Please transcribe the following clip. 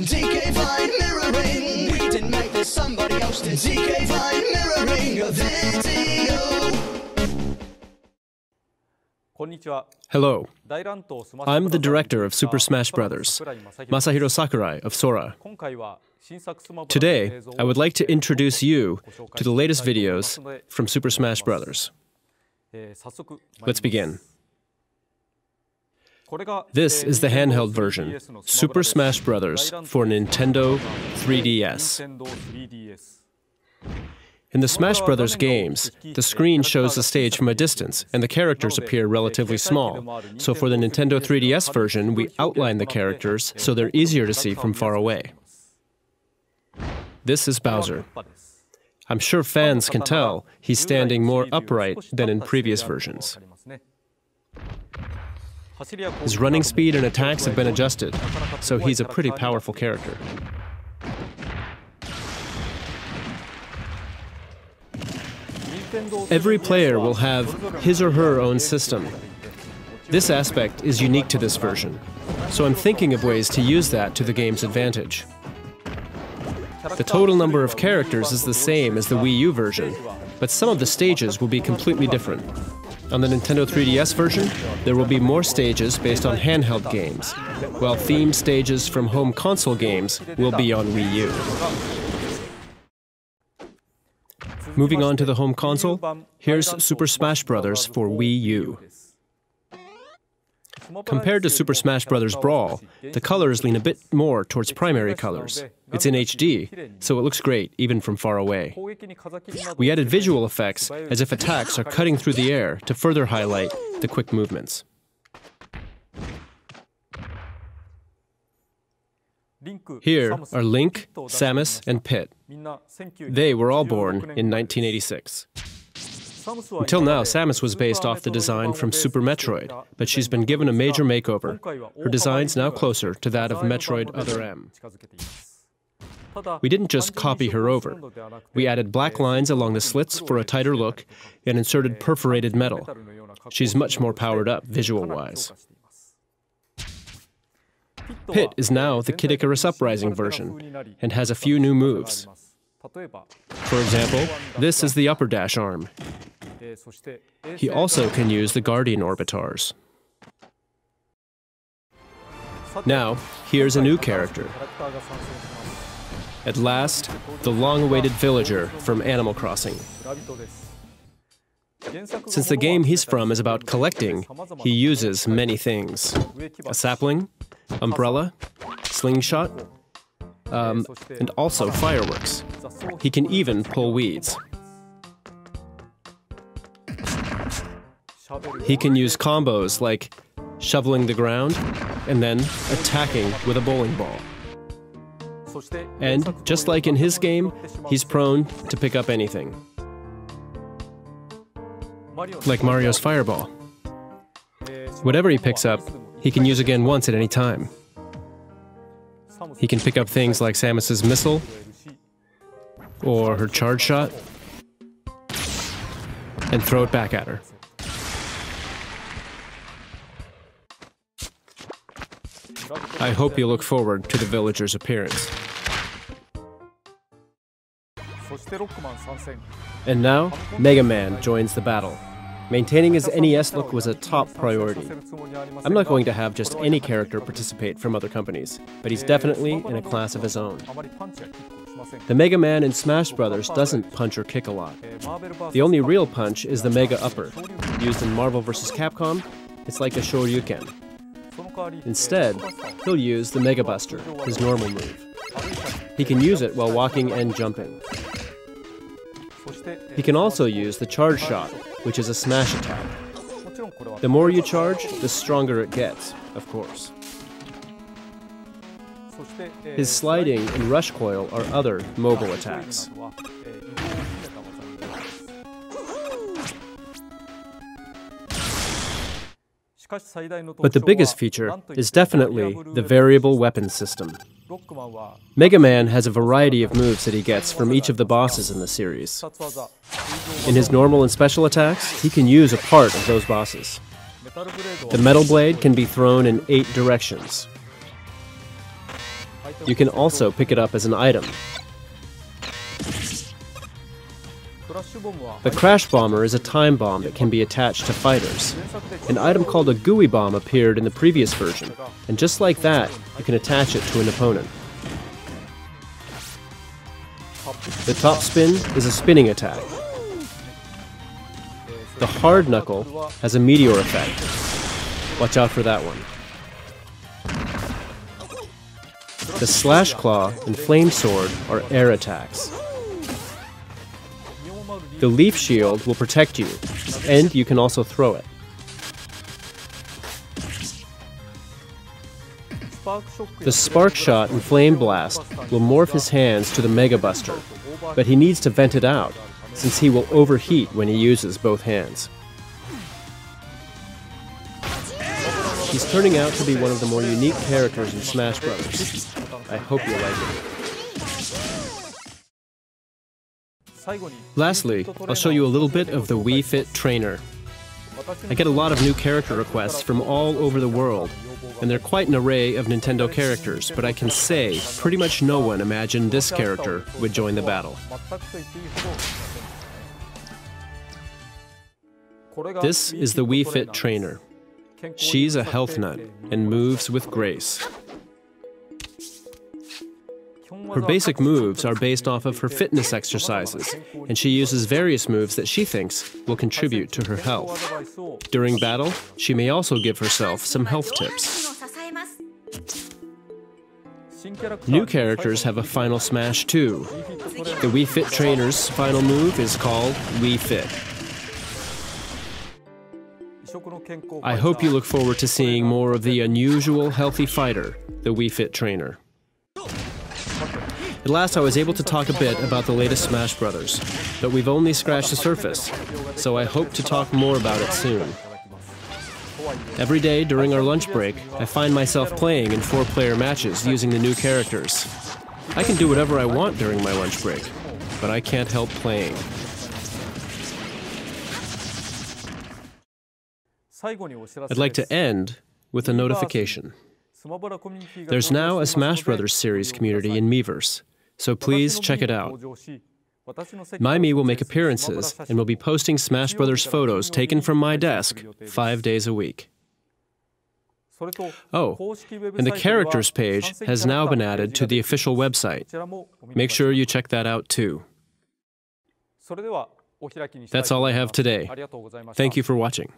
DK Fine mirroring. We didn't make this, somebody else did. DK Fine mirroring video. こんにちは。 Hello, 大乱闘スマッシュ I'm ブ the ラザーズ director of Super Smash 空の Brothers, 桜井正宏 Masahiro Sakurai of Sora. 今回は新作スマブラの映 Today, 像を I would like to introduce you ご紹介 to the latest したいと思いま videos すので from Super Smash Brothers. えー早速 Let's begin. This is the handheld version, Super Smash Bros. for Nintendo 3DS. In the Smash Bros. games, the screen shows the stage from a distance, and the characters appear relatively small. So for the Nintendo 3DS version, we outline the characters so they're easier to see from far away. This is Bowser. I'm sure fans can tell he's standing more upright than in previous versions. His running speed and attacks have been adjusted, so he's a pretty powerful character. Every player will have his or her own system. This aspect is unique to this version, so I'm thinking of ways to use that to the game's advantage. The total number of characters is the same as the Wii U version, but some of the stages will be completely different. On the Nintendo 3DS version, there will be more stages based on handheld games, while themed stages from home console games will be on Wii U. Moving on to the home console, here's Super Smash Bros. for Wii U. Compared to Super Smash Bros. Brawl, the colors lean a bit more towards primary colors. It's in HD, so it looks great even from far away. We added visual effects as if attacks are cutting through the air to further highlight the quick movements. Here are Link, Samus, and Pit. They were all born in 1986. Until now, Samus was based off the design from Super Metroid, but she's been given a major makeover. Her design's now closer to that of Metroid Other M. We didn't just copy her over. We added black lines along the slits for a tighter look and inserted perforated metal. She's much more powered up visual wise. Pit is now the Kid Icarus Uprising version and has a few new moves. For example, this is the upper dash arm. He also can use the Guardian Orbitars. Now, here's a new character. At last, the long awaited villager from Animal Crossing. Since the game he's from is about collecting, he uses many things a sapling, umbrella, slingshot, um, and also fireworks. He can even pull weeds. He can use combos like shoveling the ground and then attacking with a bowling ball. And just like in his game, he's prone to pick up anything, like Mario's fireball. Whatever he picks up, he can use again once at any time. He can pick up things like Samus's missile or her charge shot and throw it back at her. I hope you look forward to the villager's appearance. And now, Mega Man joins the battle. Maintaining his NES look was a top priority. I'm not going to have just any character participate from other companies, but he's definitely in a class of his own. The Mega Man in Smash Bros. doesn't punch or kick a lot. The only real punch is the Mega Upper. Used in Marvel vs. Capcom, it's like a Shoryuken. Instead, he'll use the Mega Buster, his normal move. He can use it while walking and jumping. He can also use the Charge Shot, which is a smash attack. The more you charge, the stronger it gets, of course. His sliding and rush coil are other mobile attacks. But the biggest feature is definitely the variable weapon system. Mega Man has a variety of moves that he gets from each of the bosses in the series. In his normal and special attacks, he can use a part of those bosses. The Metal Blade can be thrown in eight directions. You can also pick it up as an item. The Crash Bomber is a time bomb that can be attached to fighters. An item called a Gooey Bomb appeared in the previous version, and just like that, you can attach it to an opponent. The top spin is a spinning attack. The hard knuckle has a meteor effect. Watch out for that one. The slash claw and flame sword are air attacks. The leaf shield will protect you, and you can also throw it. The Spark Shock and Flame Blast will morph his hands to the Mega Buster, but he needs to vent it out, since he will overheat when he uses both hands. He's turning out to be one of the more unique characters in Smash Bros. I hope you like it. Lastly, I'll show you a little bit of the Wii Fit Trainer. I get a lot of new character requests from all over the world, and they're quite an array of Nintendo characters, but I can say pretty much no one imagined this character would join the battle. This is the Wii Fit Trainer. She's a health nut and moves with grace. Her basic moves are based off of her fitness exercises, and she uses various moves that she thinks will contribute to her health. During battle, she may also give herself some health tips. New characters have a final smash too. The Wii Fit trainer's final move is called Wii Fit. I hope you look forward to seeing more of the unusual healthy fighter, the Wii Fit trainer. At last, I was able to talk a bit about the latest Smash Brothers, but we've only scratched the surface, so I hope to talk more about it soon. Every day during our lunch break, I find myself playing in four player matches using the new characters. I can do whatever I want during my lunch break, but I can't help playing. I'd like to end with a notification. There's now a Smash Brothers series community in Miiverse, so please check it out. My Mii will make appearances and will be posting Smash Brothers photos taken from my desk five days a week. Oh, and the characters page has now been added to the official website. Make sure you check that out too. That's all I have today. Thank you for watching.